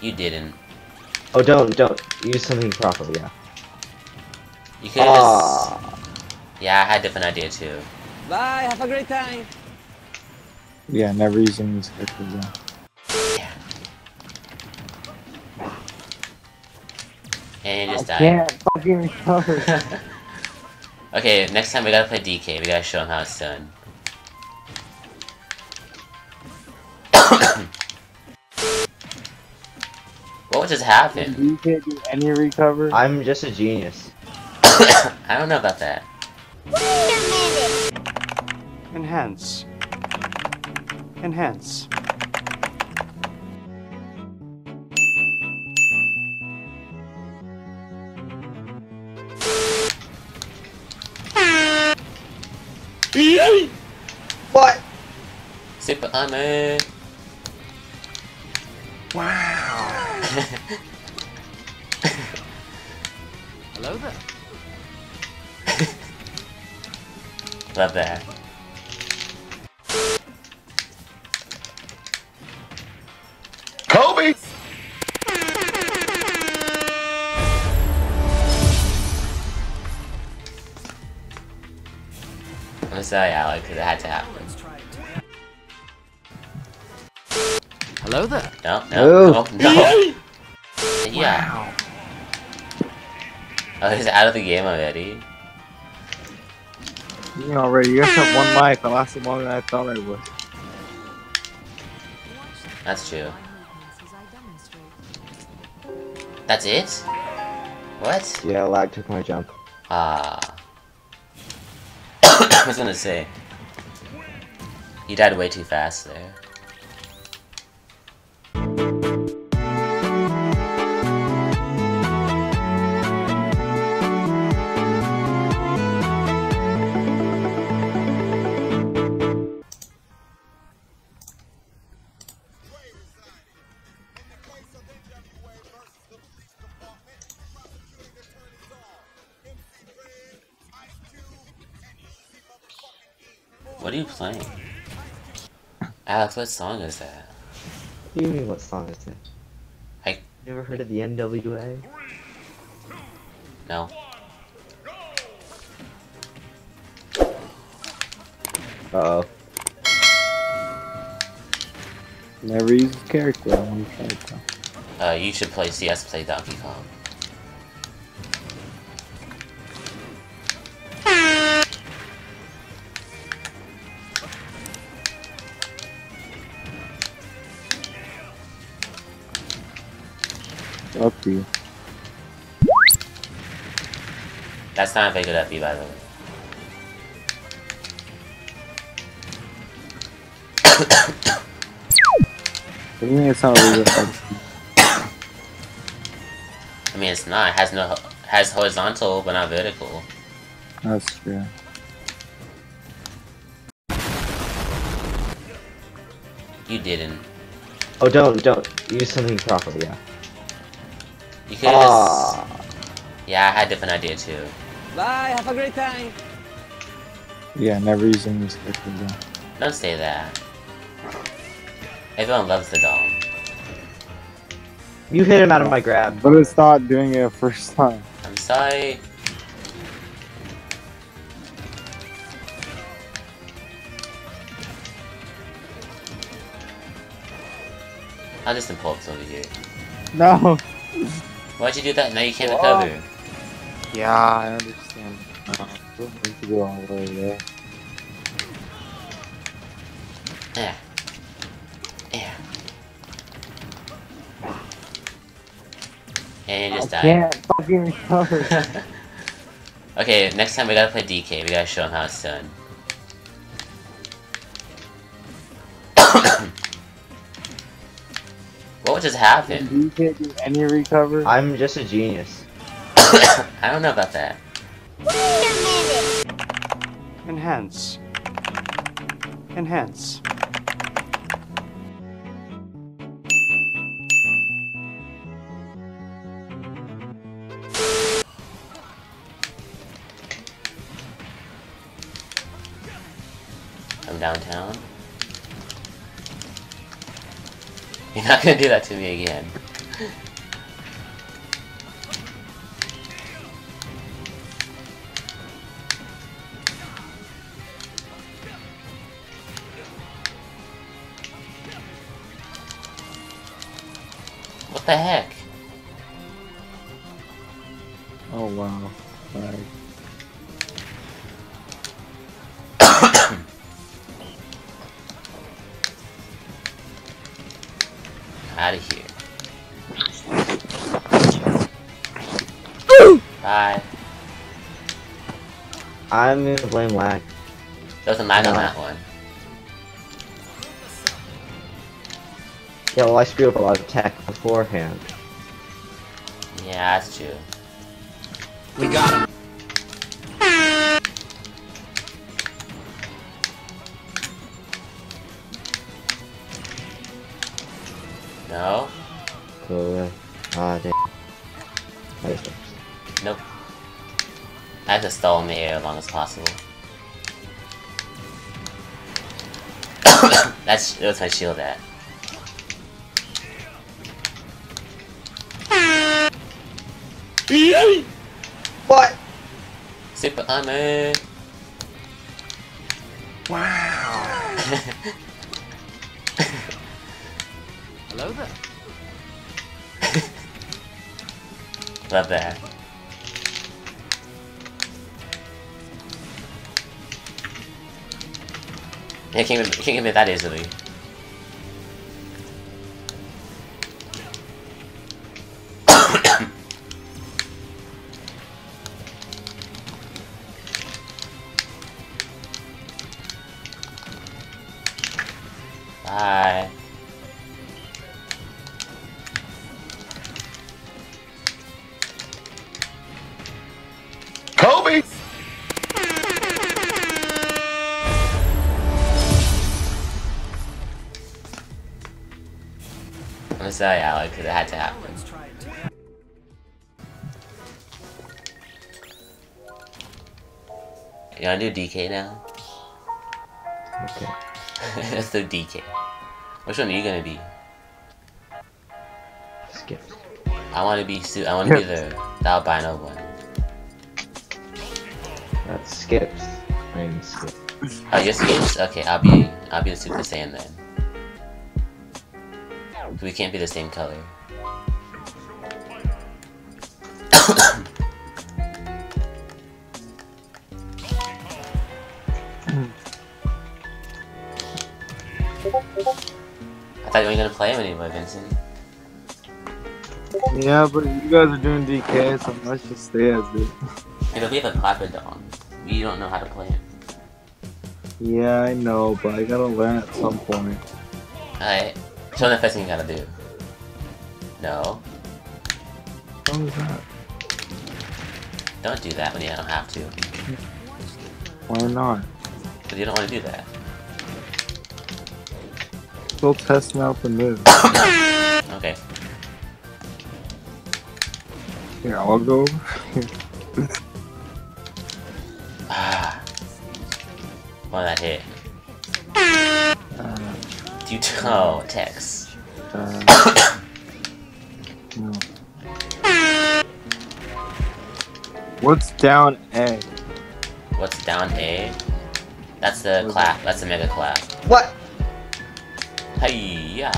You didn't. Oh, don't, don't. Use something proper, yeah. You could have just... Ah, Yeah, I had a different idea too. Bye, have a great time. Yeah, never using these characters again. Yeah. And you I just died. can't fucking recover. okay, next time we gotta play DK. We gotta show him how it's done. What just happened? you can't do any recover. I'm just a genius. I don't know about that. Enhance. Enhance. What? Super armor. Hello there. Love that. Kobe! I'm sorry, Alec, because it had to happen. Hello there. No, no, no, no. Yeah. Oh, he's out of the game already. You already, you guys have one life. I lasted longer than I thought I would. That's true. That's it? What? Yeah, lag took my jump. Ah. I was gonna say. You died way too fast there. You playing? Alex, what song is that? What do you mean, what song is it? I- Never heard of the NWA? No. Uh oh. Never use this character. I'm gonna try it though. Uh, you should play CS Play Donkey Kong. Up to you. That's not very good at B, by the way. What do mean it's not really good? I mean, it's not. It has no has horizontal, but not vertical. That's true. You didn't. Oh, don't, don't. Use something proper, yeah. You could have just. Ah, Yeah, I had a different idea too. Bye, have a great time. Yeah, never using this characters again. Don't say that. Everyone loves the dog. you hit him out of my grab. But it's not doing it first time. I'm sorry. I'll just pull ups over here. No. Why'd you do that? Now you can't Whoa. recover. Yeah, I understand. Uh, to go all the way there. Yeah. Yeah. And you just I died. can't fucking recover. okay, next time we gotta play DK. We gotta show him how it's done. Just happened? you can't do any recover. I'm just a genius. I don't know about that. Enhance. Enhance. I'm downtown. You're not gonna do that to me again. What the heck? Oh wow. Like, Out of here. Bye. I'm gonna blame lag. There was a lag on that one. Yeah, well, I screwed up a lot of tech beforehand. Yeah, that's true. We got him. No? Go away. Ah, damn. That is worse. Nope. I have to stall in the air as long as possible. That's that's my shield at. What? Super armor. wow. Hello there. Love that. Yeah, even, can't get it that easily. Alec, 'cause it had to happen. You wanna do DK now? Okay. Let's do DK. Which one are you gonna be? Skip. I wanna be Su- I wanna be the, the albino one. That's skips. I'm skip. Oh, you're Skips? Okay, I'll be I'll be the Super Saiyan then. We can't be the same color. I thought you weren't gonna play him anymore, Vincent. Yeah, but you guys are doing DK, so let's just stay as it. It'll be the Clapodon. We don't know how to play him. Yeah, I know, but I gotta learn at some point. Alright. Show me the first thing you gotta do. No. What was that? Don't do that when you don't have to. Why not? Because you don't want to do that. Still testing out the move. Okay. Here, I'll go. Ah. One that hit. You oh, Tex. uh, no. What's down A? What's down A? That's the What's clap. That's the mega clap. What? Hey yeah.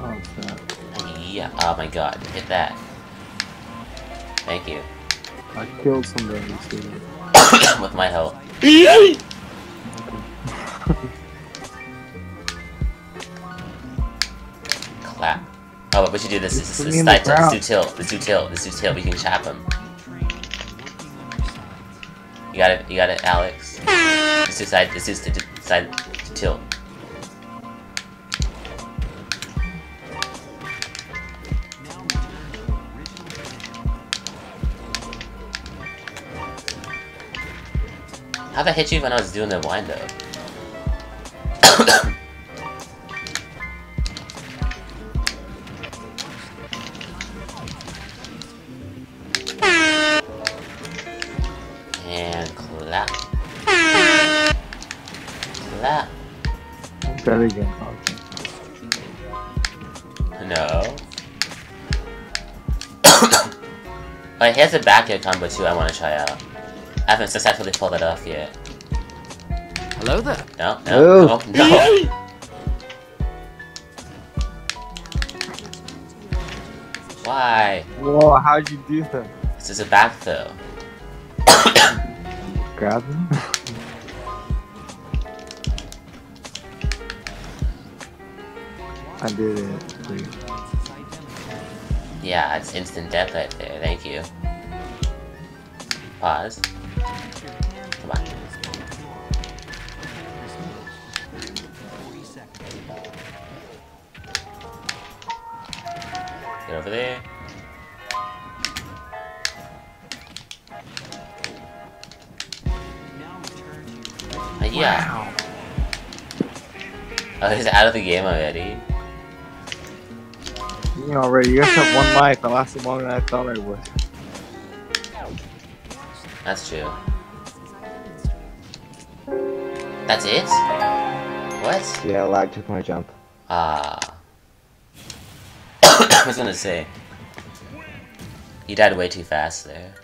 Oh, it's. Yeah. Oh my god. Hit that. Thank you. I killed somebody too. With my help. Clap. Oh, but we should do this. This is this the side tilt. This do tilt. This do tilt. This do tilt. We can chap him. You got it. You got it, Alex. This is side. This is to side to tilt. How'd I hit you when I was doing the wind up? And clap. Clap. That again. Okay. No. he has a back air combo too I want to try out. I haven't successfully pulled it off yet. Hello there. No, no, oh. no, no. Why? Whoa, how'd you do that? This is a back throw. Grab him? I did it. Wait. Yeah, it's instant death right there. Thank you. Pause. Over there. Uh, yeah. Oh, he's out of the game already. You know already, you guys have one life. I lasted longer than I thought I would. That's true. That's it? What? Yeah, lag took my jump. Ah. I was gonna say. You died way too fast there.